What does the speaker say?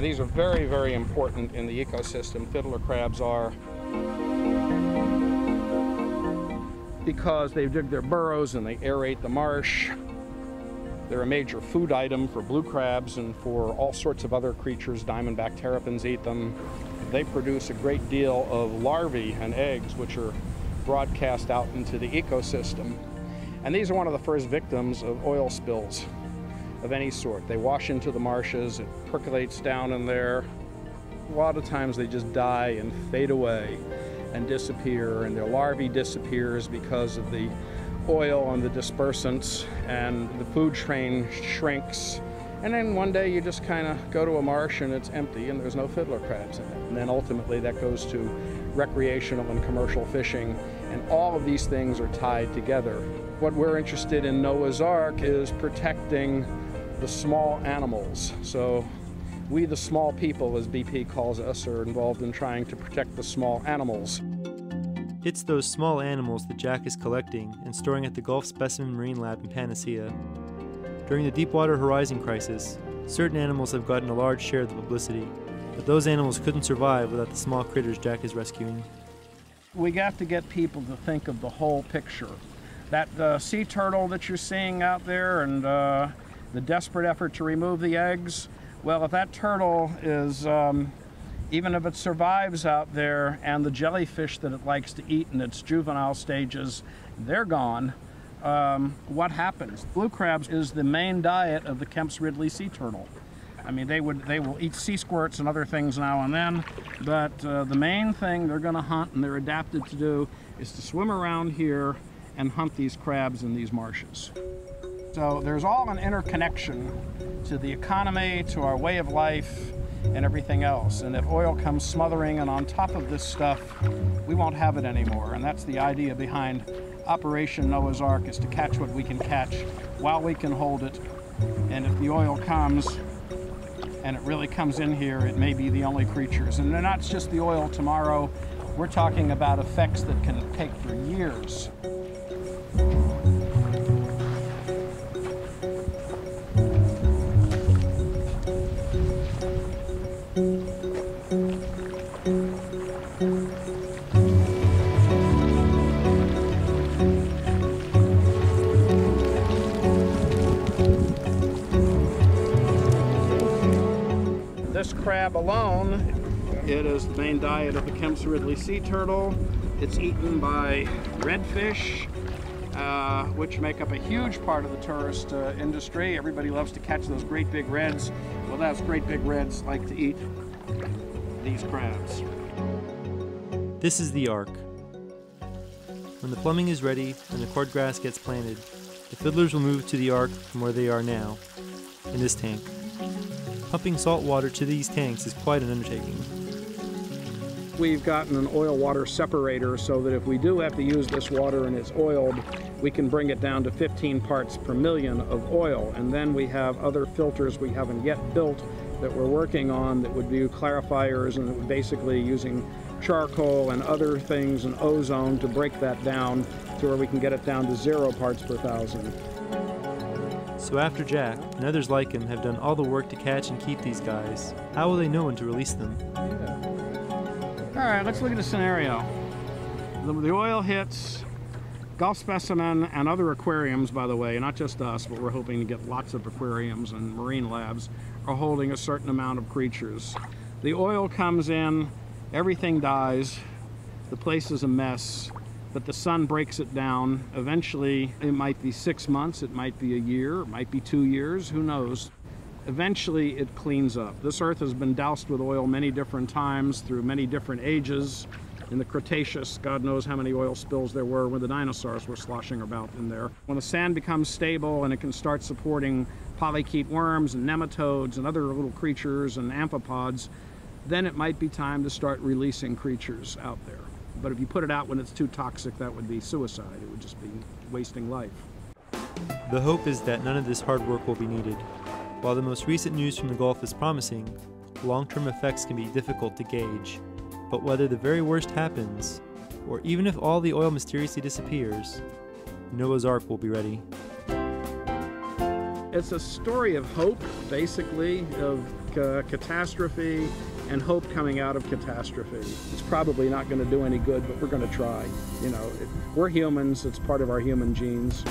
And these are very, very important in the ecosystem. Fiddler crabs are. Because they dig their burrows and they aerate the marsh. They're a major food item for blue crabs and for all sorts of other creatures. Diamondback terrapins eat them. They produce a great deal of larvae and eggs, which are broadcast out into the ecosystem. And these are one of the first victims of oil spills of any sort. They wash into the marshes, it percolates down in there. A lot of times they just die and fade away and disappear, and their larvae disappears because of the oil and the dispersants, and the food train shrinks. And then one day you just kind of go to a marsh and it's empty and there's no fiddler crabs in it. And then ultimately that goes to recreational and commercial fishing, and all of these things are tied together. What we're interested in Noah's Ark is protecting the small animals. So we, the small people, as BP calls us, are involved in trying to protect the small animals. It's those small animals that Jack is collecting and storing at the Gulf Specimen Marine Lab in Panacea. During the Deepwater Horizon crisis, certain animals have gotten a large share of the publicity, but those animals couldn't survive without the small critters Jack is rescuing. We got to get people to think of the whole picture. That uh, sea turtle that you're seeing out there and uh, the desperate effort to remove the eggs, well, if that turtle is, um, even if it survives out there and the jellyfish that it likes to eat in its juvenile stages, they're gone, um, what happens? Blue crabs is the main diet of the Kemp's Ridley sea turtle. I mean, they would they will eat sea squirts and other things now and then, but uh, the main thing they're going to hunt and they're adapted to do is to swim around here and hunt these crabs in these marshes. So there's all an interconnection to the economy, to our way of life, and everything else. And if oil comes smothering and on top of this stuff, we won't have it anymore. And that's the idea behind Operation Noah's Ark is to catch what we can catch while we can hold it. And if the oil comes and it really comes in here, it may be the only creatures. And they're not just the oil tomorrow. We're talking about effects that can take for years. Crab alone, it is the main diet of the Kemp's Ridley sea turtle. It's eaten by redfish, uh, which make up a huge part of the tourist uh, industry. Everybody loves to catch those great big reds. Well, those great big reds like to eat these crabs. This is the Ark. When the plumbing is ready and the cordgrass gets planted, the fiddlers will move to the Ark from where they are now, in this tank. Pumping salt water to these tanks is quite an undertaking. We've gotten an oil water separator so that if we do have to use this water and it's oiled, we can bring it down to 15 parts per million of oil. And then we have other filters we haven't yet built that we're working on that would be clarifiers and basically using charcoal and other things and ozone to break that down to where we can get it down to zero parts per thousand. So after Jack and others like him have done all the work to catch and keep these guys, how will they know when to release them? All right, let's look at a scenario. The, the oil hits Gulf Specimen and other aquariums, by the way, not just us, but we're hoping to get lots of aquariums and marine labs are holding a certain amount of creatures. The oil comes in, everything dies, the place is a mess, but the sun breaks it down. Eventually, it might be six months, it might be a year, it might be two years, who knows. Eventually, it cleans up. This earth has been doused with oil many different times through many different ages. In the Cretaceous, God knows how many oil spills there were when the dinosaurs were sloshing about in there. When the sand becomes stable and it can start supporting polychaete worms and nematodes and other little creatures and amphipods, then it might be time to start releasing creatures out there. But if you put it out when it's too toxic, that would be suicide. It would just be wasting life. The hope is that none of this hard work will be needed. While the most recent news from the Gulf is promising, long term effects can be difficult to gauge. But whether the very worst happens, or even if all the oil mysteriously disappears, Noah's Ark will be ready. it's a story of hope, basically, of ca catastrophe and hope coming out of catastrophe. It's probably not going to do any good, but we're going to try. You know, we're humans. It's part of our human genes.